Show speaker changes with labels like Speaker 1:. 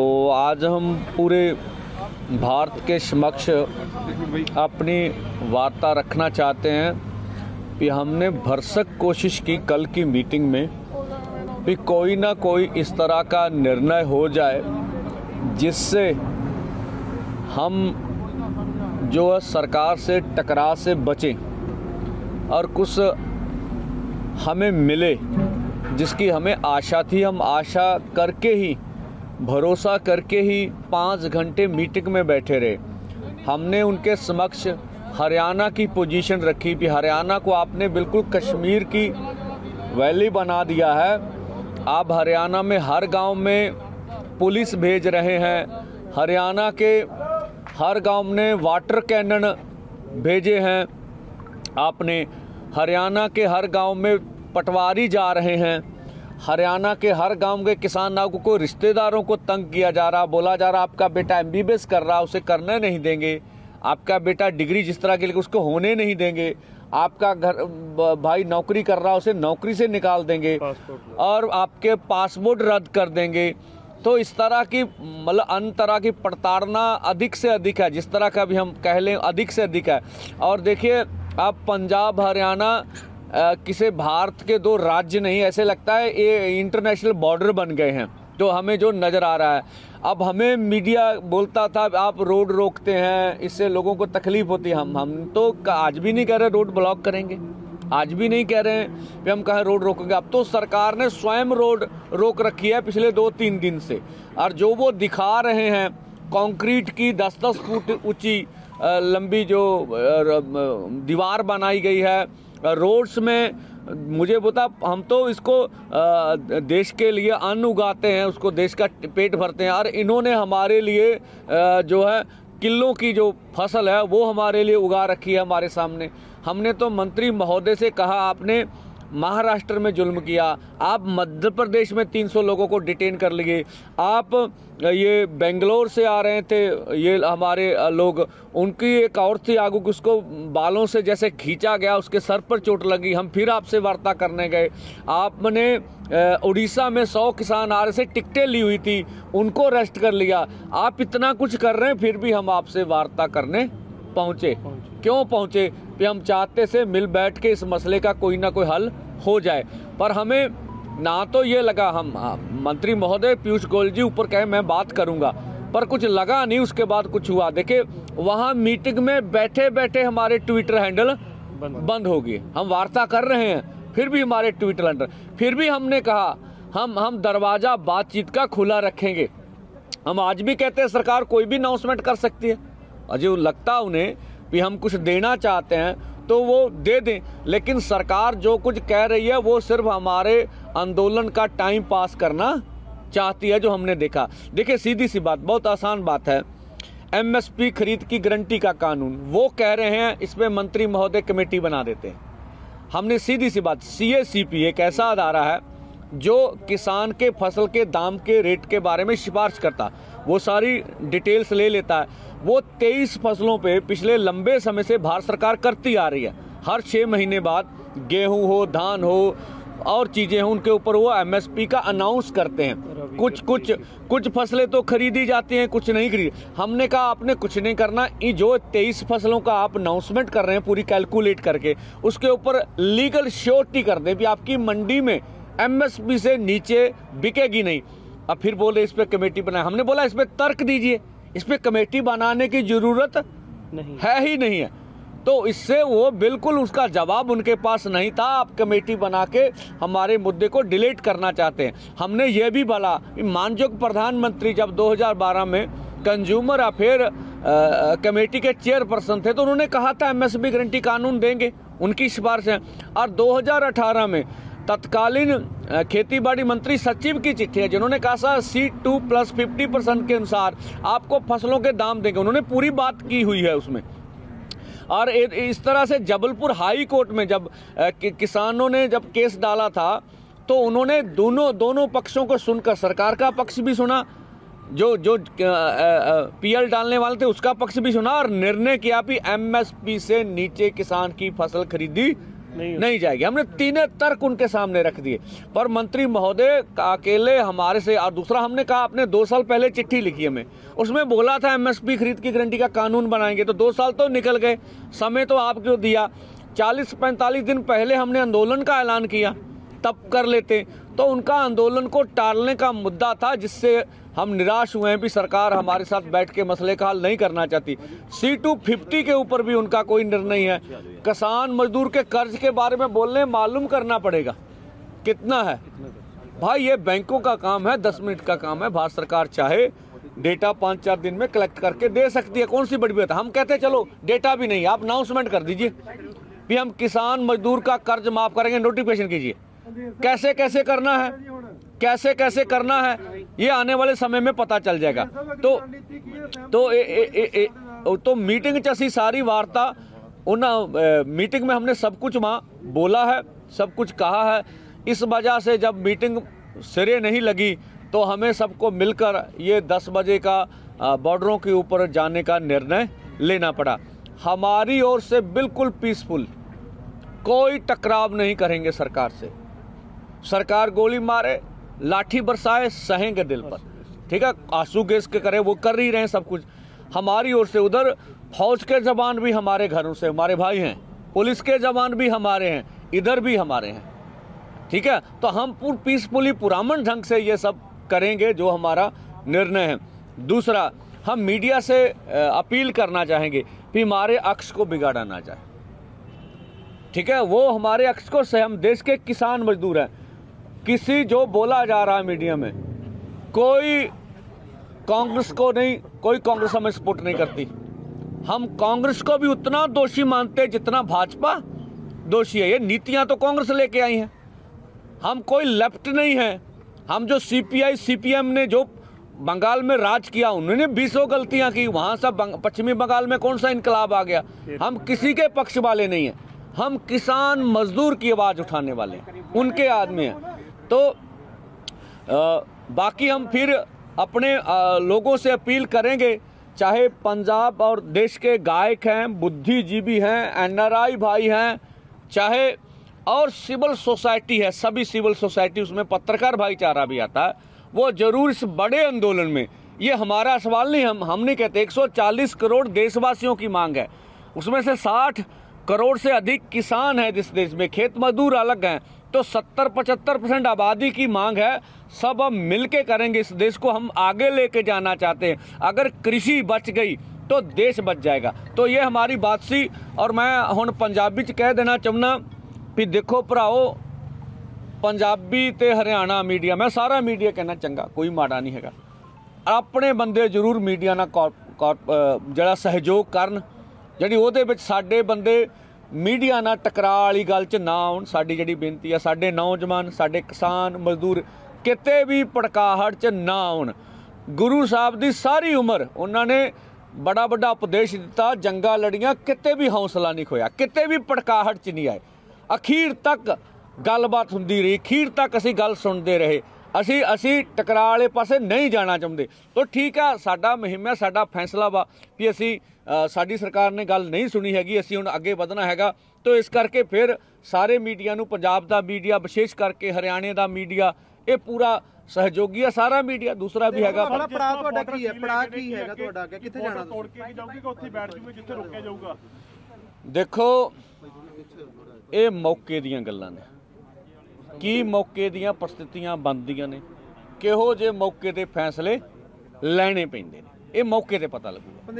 Speaker 1: तो आज हम पूरे भारत के समक्ष अपनी वार्ता रखना चाहते हैं कि हमने भरसक कोशिश की कल की मीटिंग में कि कोई ना कोई इस तरह का निर्णय हो जाए, जिससे हम जो है सरकार से टकराव से बचें और कुछ हमें मिले, जिसकी हमें आशा थी। हम आशा करके ही भरोसा करके ही पाँच घंटे मीटिंग में बैठे रहे। हमने उनके समक्ष हरियाणा की पोजीशन रखी कि हरियाणा को आपने बिल्कुल कश्मीर की वैली बना दिया है। आप हरियाणा में हर गाँव में पुलिस भेज रहे हैं। हरियाणा के हर गाँव में वाटर कैनन भेजे हैं। आपने हरियाणा के हर गाँव में पटवारी जा रहे हैं। हरियाणा के हर गाँव के किसानों को रिश्तेदारों को तंग किया जा रहा बोला जा रहा आपका बेटा एमबीबीएस कर रहा उसे करने नहीं देंगे। आपका बेटा डिग्री जिस तरह के लिए उसको होने नहीं देंगे। आपका घर भाई नौकरी कर रहा उसे नौकरी से निकाल देंगे और आपके पासपोर्ट रद्द कर देंगे। तो इस तरह की मतलब अन्य तरह की प्रताड़ना अधिक से अधिक है जिस तरह का भी हम कह लें अधिक से अधिक है। और देखिए आप पंजाब हरियाणा किसी भारत के दो राज्य नहीं, ऐसे लगता है ये इंटरनेशनल बॉर्डर बन गए हैं, जो हमें जो नज़र आ रहा है। अब हमें मीडिया बोलता था, आप रोड रोकते हैं, इससे लोगों को तकलीफ़ होती है। हम हम तो आज भी नहीं कह रहे रोड ब्लॉक करेंगे। आज भी नहीं कह रहे हैं कि हम कहें रोड रोकेंगे। अब तो सरकार ने स्वयं रोड रोक रखी है पिछले दो तीन दिन से। और जो वो दिखा रहे हैं कंक्रीट की दस दस फुट ऊँची लंबी जो दीवार बनाई गई है रोड्स में, मुझे बता हम तो इसको देश के लिए अन्न उगाते हैं, उसको देश का पेट भरते हैं, और इन्होंने हमारे लिए जो है किलों की जो फ़सल है, वो हमारे लिए उगा रखी है हमारे सामने। हमने तो मंत्री महोदय से कहा, आपने महाराष्ट्र में जुल्म किया। आप मध्य प्रदेश में 300 लोगों को डिटेन कर लिए। आप ये बेंगलोर से आ रहे थे, ये हमारे लोग, उनकी एक और थी आगू उसको बालों से जैसे खींचा गया, उसके सर पर चोट लगी। हम फिर आपसे वार्ता करने गए। आपने उड़ीसा में सौ किसान आ रहे से टिकटें ली हुई थी, उनको अरेस्ट कर लिया। आप इतना कुछ कर रहे हैं, फिर भी हम आपसे वार्ता करने पहुँचे। क्यों पहुँचे? कि हम चाहते से मिल बैठ के इस मसले का कोई ना कोई हल हो जाए। पर हमें ना तो ये लगा हम मंत्री महोदय पीयूष गोयल जी ऊपर कहे मैं बात करूँगा। पर कुछ लगा नहीं उसके बाद कुछ हुआ। देखिए वहाँ मीटिंग में बैठे बैठे हमारे ट्विटर हैंडल बंद हो गए। हम वार्ता कर रहे हैं फिर भी हमारे ट्विटर हैंडल। फिर भी हमने कहा हम हम दरवाज़ा बातचीत का खुला रखेंगे। हम आज भी कहते हैं सरकार कोई भी अनाउंसमेंट कर सकती है। अजय लगता उन्हें भी हम कुछ देना चाहते हैं तो वो दे दें। लेकिन सरकार जो कुछ कह रही है, वो सिर्फ़ हमारे आंदोलन का टाइम पास करना चाहती है, जो हमने देखा। देखिए, सीधी सी बात, बहुत आसान बात है। एमएसपी खरीद की गारंटी का कानून, वो कह रहे हैं, इसमें मंत्री महोदय कमेटी बना देते हैं। हमने सीधी सी बात सी ए सी पी एक ऐसा अदारा है, जो किसान के फ़सल के दाम के रेट के बारे में सिफारिश करता। वो सारी डिटेल्स ले लेता है। वो तेईस फ़सलों पे पिछले लंबे समय से भारत सरकार करती आ रही है। हर छः महीने बाद गेहूँ हो धान हो और चीज़ें हों उनके ऊपर वो एमएसपी का अनाउंस करते हैं। कुछ कुछ कुछ फ़सलें तो खरीदी जाती हैं कुछ नहीं खरीदी। हमने कहा आपने कुछ नहीं करना। जो तेईस फ़सलों का आप अनाउंसमेंट कर रहे हैं पूरी कैलकुलेट करके उसके ऊपर लीगल श्योरिटी कर दें भी आपकी मंडी में एमएसपी से नीचे बिकेगी नहीं। अब फिर बोले इस पर कमेटी बनाए। हमने बोला इस पर तर्क दीजिए। इस पर कमेटी बनाने की ज़रूरत नहीं। है ही नहीं है। तो इससे वो बिल्कुल उसका जवाब उनके पास नहीं था। आप कमेटी बना के हमारे मुद्दे को डिलीट करना चाहते हैं। हमने ये भी बोला मानजोग प्रधानमंत्री जब 2012 में कंज्यूमर अफेयर कमेटी के चेयरपर्सन थे तो उन्होंने कहा था एमएसपी गारंटी कानून देंगे। उनकी सिफारिश है। और 2018 में तत्कालीन खेती बाड़ी मंत्री सचिव की चिट्ठी है, जिन्होंने कहा था C two plus fifty percent के अनुसार आपको फ़सलों के दाम देंगे। उन्होंने पूरी बात की हुई है उसमें। और इस तरह से जबलपुर हाई कोर्ट में जब किसानों ने जब केस डाला था तो उन्होंने दोनों दोनों पक्षों को सुनकर, सरकार का पक्ष भी सुना, जो जो पीएल डालने वाले थे, उसका पक्ष भी सुना और निर्णय किया भी एमएसपी से नीचे किसान की फ़सल खरीदी
Speaker 2: नहीं
Speaker 1: नहीं जाएगी। हमने तीनों तर्क उनके सामने रख दिए। पर मंत्री महोदय अकेले हमारे से और दूसरा हमने कहा आपने दो साल पहले चिट्ठी लिखी हमें। उसमें बोला था एमएसपी खरीद की गारंटी का कानून बनाएँगे। तो दो साल तो निकल गए। समय तो आप क्यों दिया? चालीस पैंतालीस दिन पहले हमने आंदोलन का ऐलान किया तब कर लेते। तो उनका आंदोलन को टालने का मुद्दा था जिससे हम निराश हुए हैं भी सरकार हमारे साथ बैठ के मसले का हल नहीं करना चाहती। सी टू फिफ्टी के ऊपर भी उनका कोई निर्णय है। किसान मजदूर के कर्ज के बारे में बोलने मालूम करना पड़ेगा। कितना है? भाई, ये बैंकों का काम है, दस मिनट का काम है। भारत सरकार चाहे डेटा पाँच चार दिन में कलेक्ट करके दे सकती है। कौन सी बड़ी बात हम कहते हैं, चलो, डेटा भी नहीं, आप अनाउंसमेंट कर दीजिए भी हम किसान मजदूर का कर्ज माफ़ करेंगे। नोटिफिकेशन कीजिए। कैसे कैसे करना है? कैसे कैसे करना है? ये आने वाले समय में पता चल जाएगा। तो-, तो तो ए, ए, ए, ए, तो मीटिंग च सारी वार्ता उन मीटिंग में हमने सब कुछ वहाँ बोला है सब कुछ कहा है। इस वजह से जब मीटिंग सिरे नहीं लगी तो हमें सबको मिलकर ये 10 बजे का बॉर्डरों के ऊपर जाने का निर्णय लेना पड़ा। हमारी ओर से बिल्कुल पीसफुल कोई टकराव नहीं करेंगे सरकार से। सरकार गोली मारे लाठी बरसाए, सहेंगे दिल पर। ठीक है? आँसू गैस के करे, वो कर ही रहे हैं सब कुछ। हमारी ओर से उधर, फौज के जवान भी हमारे घरों से, हमारे भाई हैं। पुलिस के जवान भी हमारे हैं, इधर भी हमारे हैं। ठीक है? तो हम पूर, पीसफुली, पुरामन ढंग से ये सब करेंगे, जो हमारा निर्णय है। दूसरा, हम मीडिया से अपील करना चाहेंगे कि हमारे अक्ष को बिगाड़ा ना जाए। ठीक है? वो हमारे अक्ष को से हम देश के किसान मजदूर हैं। किसी जो बोला जा रहा है मीडिया में, कोई कांग्रेस को नहीं, कोई कांग्रेस हमें सपोर्ट नहीं करती। हम कांग्रेस को भी उतना दोषी मानते जितना भाजपा दोषी है। ये नीतियाँ तो कांग्रेस लेके आई हैं। हम कोई लेफ़्ट नहीं है। हम जो सीपीआई सीपीएम ने जो बंगाल में राज किया, उन्होंने बीसों गलतियाँ की। वहाँ सब पश्चिमी बंगाल में कौन सा इनकलाब आ गया? हम किसी के पक्ष वाले नहीं हैं। हम किसान मजदूर की आवाज़ उठाने वाले हैं। उनके आदमी हैं। तो अ, बाकी हम फिर अपने अ, लोगों से अपील करेंगे चाहे पंजाब और देश के गायक हैं बुद्धिजीवी हैं एनआरआई भाई हैं चाहे और सिविल सोसाइटी है सभी सिविल सोसाइटी उसमें पत्रकार भाईचारा भी आता है वो ज़रूर इस बड़े आंदोलन में ये हमारा सवाल नहीं हम हम नहीं कहते 140 करोड़ देशवासियों की मांग है उसमें से 60 करोड़ से अधिक किसान हैं इस देश में खेत मजदूर अलग हैं तो 70 पचहत्तर परसेंट आबादी की मांग है सब हम मिल के करेंगे इस देश को हम आगे लेके जाना चाहते हैं अगर कृषि बच गई तो देश बच जाएगा तो ये हमारी बात सी और मैं ਹੁਣ ਪੰਜਾਬੀ ਚ ਕਹਿ ਦੇਣਾ ਚਾਹੁੰਦਾ ਵੀ ਦੇਖੋ ਭਰਾਓ ਪੰਜਾਬੀ ਤੇ ਹਰਿਆਣਾ ਮੀਡੀਆ ਮੈਂ ਸਾਰਾ ਮੀਡੀਆ ਕਹਿਣਾ ਚੰਗਾ ਕੋਈ ਮਾੜਾ ਨਹੀਂ ਹੈਗਾ ਆਪਣੇ ਬੰਦੇ ਜ਼ਰੂਰ ਮੀਡੀਆ ਨਾਲ ਕੌਰ- ਕੌਰ- ਅਹ ਜਿਹੜਾ ਸਹਿਯੋਗ ਕਰਨ ਜਿਹੜੀ ਉਹਦੇ ਵਿੱਚ ਸਾਡੇ ਬੰਦੇ ਮੀਡੀਆ ਨਾਲ ਟਕਰਾਅ ਵਾਲੀ ਗੱਲ 'ਚ ਨਾ ਆਉਣ, ਸਾਡੀ ਜਿਹੜੀ ਬੇਨਤੀ ਆ, ਸਾਡੇ ਨੌਜਵਾਨ, ਸਾਡੇ ਕਿਸਾਨ, ਮਜ਼ਦੂਰ ਕਿਤੇ ਵੀ ਭੜਕਾਹਟ 'ਚ ਨਾ ਆਉਣ। ਗੁਰੂ ਸਾਹਿਬ ਦੀ ਸਾਰੀ ਉਮਰ ਉਹਨਾਂ ਨੇ ਬੜਾ ਵੱਡਾ ਉਪਦੇਸ਼ ਦਿੱਤਾ, ਜੰਗਾਂ ਲੜੀਆਂ, ਕਿਤੇ ਵੀ ਹੌਸਲਾ ਨਹੀਂ ਖੋਇਆ ਕਿਤੇ ਵੀ ਭੜਕਾਹਟ 'ਚ ਨਹੀਂ ਆਏ। ਅਖੀਰ ਤੱਕ ਗੱਲਬਾਤ ਹੁੰਦੀ ਰਹੀ, ਅਖੀਰ ਤੱਕ ਅਸੀਂ ਗੱਲ ਸੁਣਦੇ ਰਹੇ। ਅਸੀਂ ਅਸੀਂ ਟਕਰਾਅ ਵਾਲੇ ਪਾਸੇ ਨਹੀਂ ਜਾਣਾ ਚਾਹੁੰਦੇ। ਤਾਂ ਠੀਕ ਆ ਸਾਡਾ ਮੁਹਿੰਮ ਹੈ ਸਾਡਾ ਫੈਸਲਾ ਵਾ ਵੀ ਅਸੀਂ ਸਾਡੀ ਸਰਕਾਰ ਨੇ ਗੱਲ ਨਹੀਂ ਸੁਣੀ ਹੈਗੀ ਅਸੀਂ ਹੁਣ ਅੱਗੇ ਵਧਣਾ ਹੈਗਾ। ਤਾਂ ਇਸ ਕਰਕੇ ਫਿਰ ਸਾਰੇ ਮੀਡੀਆ ਨੂੰ ਪੰਜਾਬ ਦਾ ਮੀਡੀਆ ਵਿਸ਼ੇਸ਼ ਕਰਕੇ ਹਰਿਆਣੇ ਦਾ ਮੀਡੀਆ ਇਹ ਪੂਰਾ ਸਹਿਯੋਗੀ ਆ ਸਾਰਾ ਮੀਡੀਆ ਦੂਸਰਾ ਵੀ ਹੈਗਾ।
Speaker 3: ਪੜਾਅ ਤੁਹਾਡਾ ਕੀ ਹੈ? ਪੜਾਅ ਕੀ ਹੈਗਾ ਤੁਹਾਡਾ? ਅੱਗੇ ਕਿੱਥੇ ਜਾਣਾ
Speaker 2: ਤੋੜ ਕੇ ਜਾਊਗੀ ਕਿ ਉੱਥੇ ਬੈਠ ਜੂਗੇ ਜਿੱਥੇ ਰੋਕਿਆ ਜਾਊਗਾ?
Speaker 1: ਦੇਖੋ ਇਹ ਮੌਕੇ ਦੀਆਂ ਗੱਲਾਂ ਨੇ। ਕੀ ਮੌਕੇ ਦੀਆਂ ਪ੍ਰਸਥਿਤੀਆਂ ਬਣਦੀਆਂ ਨੇ? ਕਿਹੋ ਜਿਹੇ ਮੌਕੇ ਤੇ ਫੈਸਲੇ ਲੈਣੇ ਪੈਂਦੇ ਨੇ? ਇਹ ਮੌਕੇ ਤੇ ਪਤਾ ਲੱਗੂਗਾ।